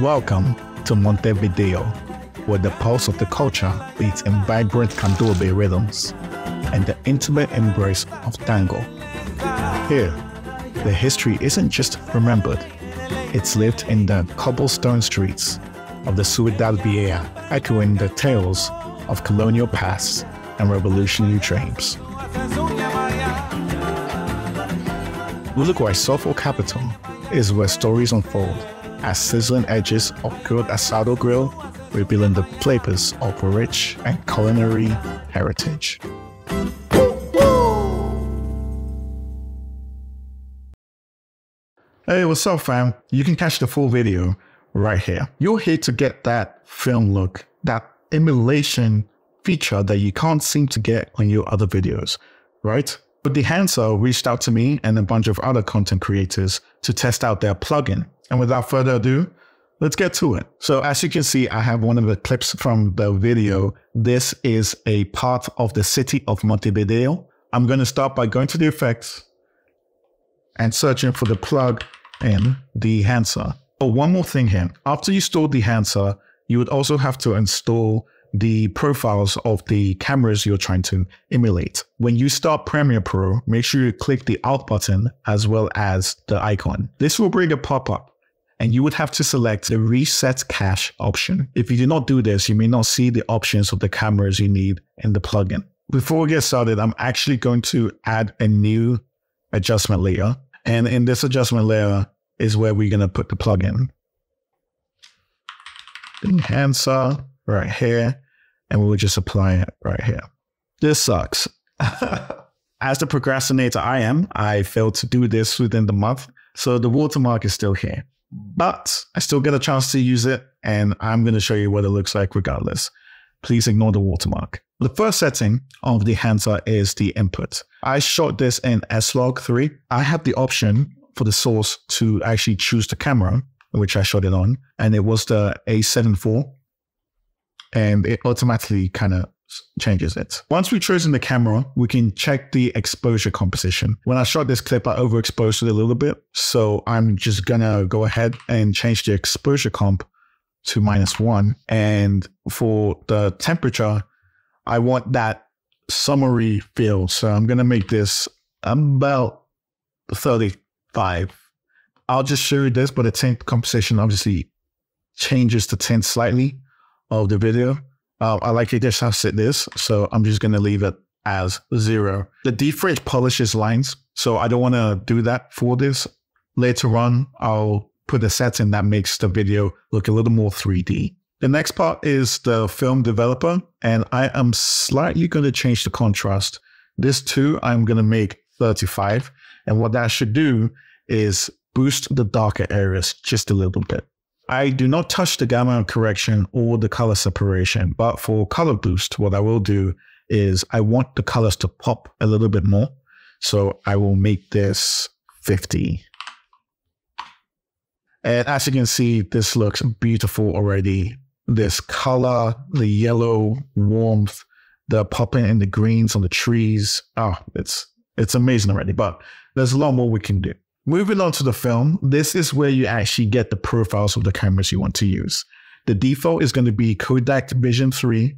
Welcome to Montevideo, where the pulse of the culture beats in vibrant candombe rhythms and the intimate embrace of tango. Here, the history isn't just remembered, it's lived in the cobblestone streets of the Ciudad Vieja, echoing the tales of colonial pasts and revolutionary dreams. Uruguay's soulful capital is where stories unfold as sizzling edges of grilled asado grill revealing the flavors of rich and culinary heritage. Hey, what's up, fam? You can catch the full video right here. You're here to get that film look, that emulation feature that you can't seem to get on your other videos, right? But the Dehancer reached out to me and a bunch of other content creators to test out their plugin. And without further ado, let's get to it. So as you can see, I have one of the clips from the video. This is a part of the city of Montevideo. I'm going to start by going to the effects and searching for the plug in Dehancer. Oh, one more thing here. After you install Dehancer, you would also have to install the profiles of the cameras you're trying to emulate. When you start Premiere Pro, make sure you click the Alt button as well as the icon. This will bring a pop-up and you would have to select the reset cache option. If you do not do this, you may not see the options of the cameras you need in the plugin. Before we get started, I'm actually going to add a new adjustment layer. And in this adjustment layer is where we're going to put the plugin. Dehancer right here, and we'll just apply it right here. This sucks. As the procrastinator I am, I failed to do this within the month, so the watermark is still here. But I still get a chance to use it, and I'm going to show you what it looks like regardless. Please ignore the watermark. The first setting of Dehancer is the input. I shot this in S-Log 3. I have the option for the source to actually choose the camera, which I shot it on, and it was the A7 IV and it automatically kind of changes it. Once we've chosen the camera, we can check the exposure composition. When I shot this clip, I overexposed it a little bit. So I'm just gonna go ahead and change the exposure comp to minus one. And for the temperature, I want that summery feel. So I'm gonna make this about 35. I'll just show you this, but the tint composition obviously changes the tint slightly of the video. Uh, I like it just how it is, so I'm just going to leave it as zero. The deframe polishes lines, so I don't want to do that for this. Later on, I'll put a setting that makes the video look a little more 3D. The next part is the film developer, and I am slightly going to change the contrast. This too, I'm going to make 35. And what that should do is boost the darker areas just a little bit. I do not touch the gamma correction or the color separation, but for color boost, what I will do is I want the colors to pop a little bit more. So I will make this 50. And as you can see, this looks beautiful already. This color, the yellow warmth, the popping in the greens on the trees. Oh, it's it's amazing already, but there's a lot more we can do. Moving on to the film, this is where you actually get the profiles of the cameras you want to use. The default is going to be Kodak Vision 3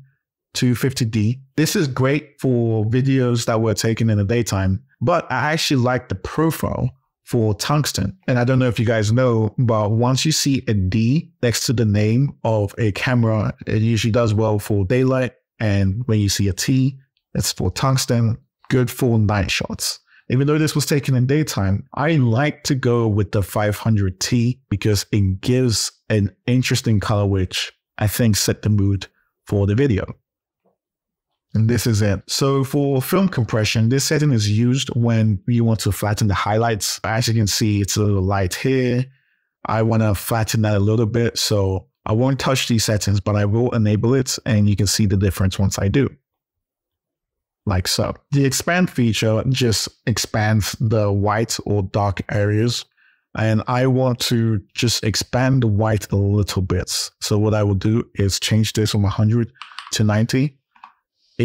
250D. This is great for videos that were taken in the daytime, but I actually like the profile for tungsten. And I don't know if you guys know, but once you see a D next to the name of a camera, it usually does well for daylight. And when you see a T, it's for tungsten, good for night shots. Even though this was taken in daytime, I like to go with the 500T because it gives an interesting color, which I think set the mood for the video. And this is it. So for film compression, this setting is used when you want to flatten the highlights. As you can see, it's a little light here. I want to flatten that a little bit. So I won't touch these settings, but I will enable it and you can see the difference once I do like so. The expand feature just expands the white or dark areas. And I want to just expand the white a little bit. So what I will do is change this from 100 to 90.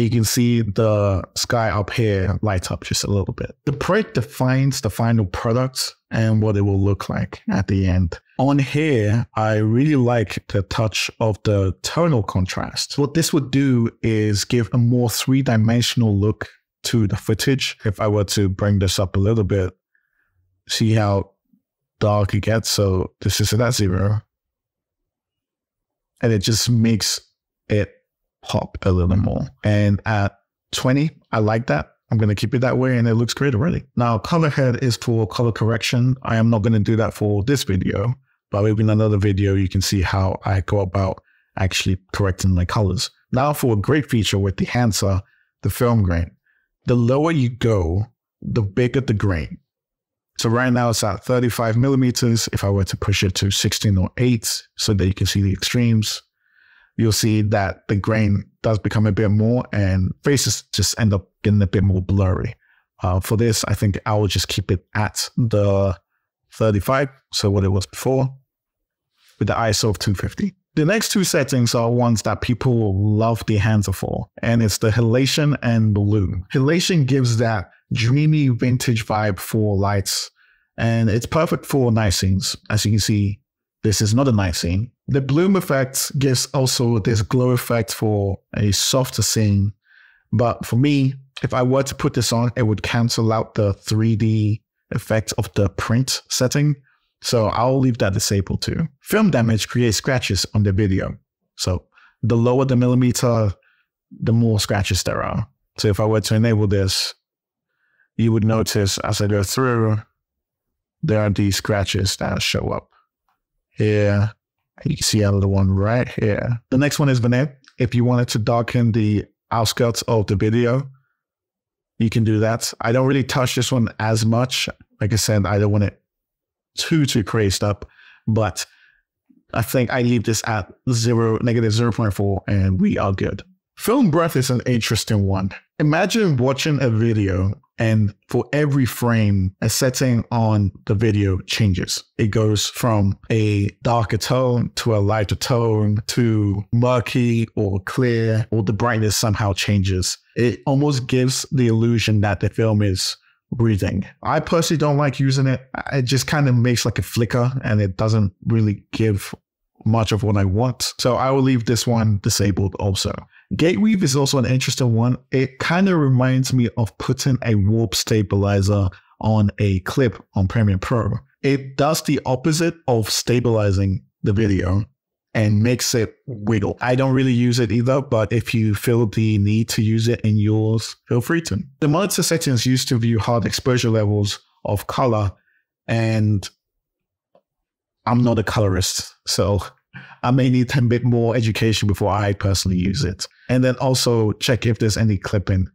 You can see the sky up here light up just a little bit. The print defines the final product and what it will look like at the end. On here, I really like the touch of the tonal contrast. What this would do is give a more three dimensional look to the footage. If I were to bring this up a little bit, see how dark it gets. So this is at zero. And it just makes it pop a little mm-hmm. more. And at 20, I like that. I'm going to keep it that way and it looks great already. Now, color head is for color correction. I am not going to do that for this video, but maybe in another video, you can see how I go about actually correcting my colors. Now for a great feature with Dehancer, the film grain. The lower you go, the bigger the grain. So right now it's at 35 millimeters. If I were to push it to 16 or 8 so that you can see the extremes, you'll see that the grain does become a bit more and faces just end up getting a bit more blurry. Uh, for this, I think I will just keep it at the 35, so what it was before, with the ISO of 250. The next two settings are ones that people love Dehancer for, and it's the halation and bloom. Halation gives that dreamy vintage vibe for lights, and it's perfect for night scenes. As you can see, this is not a night scene. The bloom effect gives also this glow effect for a softer scene. But for me, if I were to put this on, it would cancel out the 3D effect of the print setting. So I'll leave that disabled too. Film damage creates scratches on the video. So the lower the millimeter, the more scratches there are. So if I were to enable this, you would notice as I go through, there are these scratches that show up here. You can see another one right here. The next one is vignette. If you wanted to darken the outskirts of the video, you can do that. I don't really touch this one as much. Like I said, I don't want it too, too crazed up, but I think I leave this at zero, negative 0.4 and we are good. Film breath is an interesting one. Imagine watching a video and for every frame, a setting on the video changes. It goes from a darker tone to a lighter tone to murky or clear, or the brightness somehow changes. It almost gives the illusion that the film is breathing. I personally don't like using it. It just kind of makes like a flicker and it doesn't really give much of what I want. So I will leave this one disabled also. Gate weave is also an interesting one. It kind of reminds me of putting a warp stabilizer on a clip on Premiere Pro. It does the opposite of stabilizing the video and makes it wiggle. I don't really use it either, but if you feel the need to use it in yours, feel free to. The monitor settings used to view hard exposure levels of color, and I'm not a colorist, so I may need a bit more education before I personally use it. And then also check if there's any clipping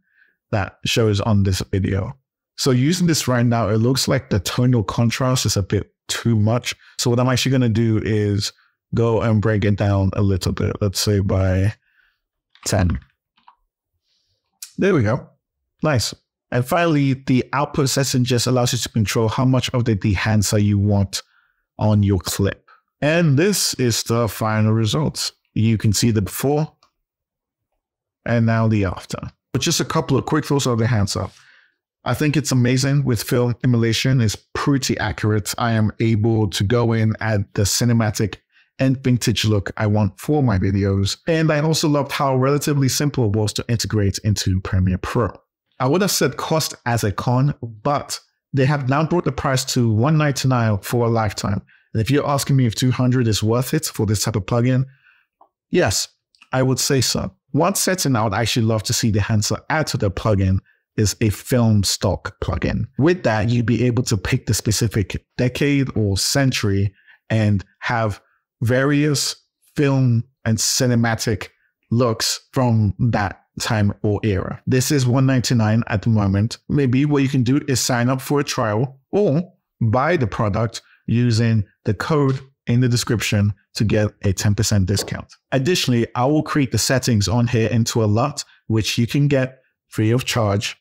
that shows on this video. So using this right now, it looks like the tonal contrast is a bit too much. So what I'm actually going to do is go and break it down a little bit. Let's say by 10. There we go. Nice. And finally, the output setting just allows you to control how much of the dehancer you want on your clip. And this is the final results. You can see the before and now the after. But just a couple of quick thoughts of Dehancer. I think it's amazing with film emulation. It's pretty accurate. I am able to go in at the cinematic and vintage look I want for my videos. And I also loved how relatively simple it was to integrate into Premiere Pro. I would have said cost as a con, but they have now brought the price to 199 for a lifetime. And if you're asking me if 200 is worth it for this type of plugin, yes, I would say so. One setting I would actually love to see Dehancer add to the plugin is a film stock plugin. With that, you'd be able to pick the specific decade or century and have various film and cinematic looks from that time or era. This is 199 at the moment. Maybe what you can do is sign up for a trial or buy the product using the code in the description to get a 10% discount. Additionally, I will create the settings on here into a LUT, which you can get free of charge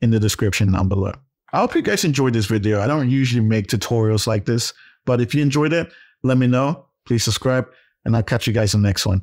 in the description down below. I hope you guys enjoyed this video. I don't usually make tutorials like this, but if you enjoyed it, let me know. Please subscribe, and I'll catch you guys in the next one.